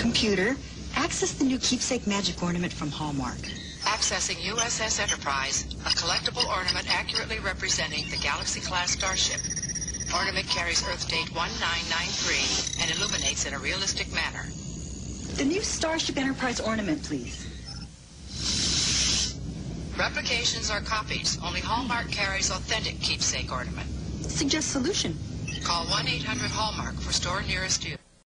Computer, access the new keepsake magic ornament from Hallmark. Accessing USS Enterprise, a collectible ornament accurately representing the Galaxy-class starship. Ornament carries Earth date 1993 and illuminates in a realistic manner. The new Starship Enterprise ornament, please. Replications are copies. Only Hallmark carries authentic keepsake ornament. Suggest solution. Call 1-800-HALLMARK for store nearest you.